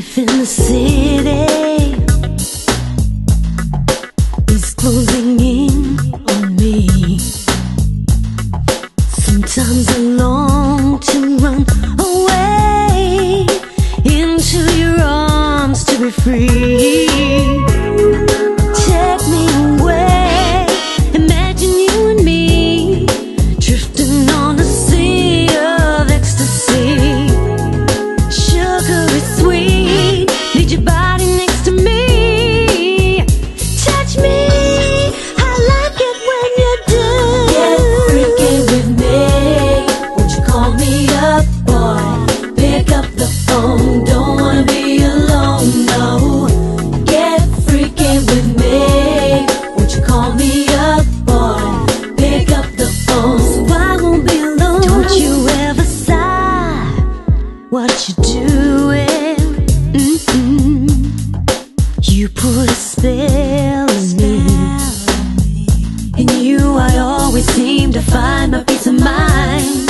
Life in the city is closing in on me. Sometimes I long to run away into your arms to be free. You put a spell on me. In you I always seem to find my peace of mind.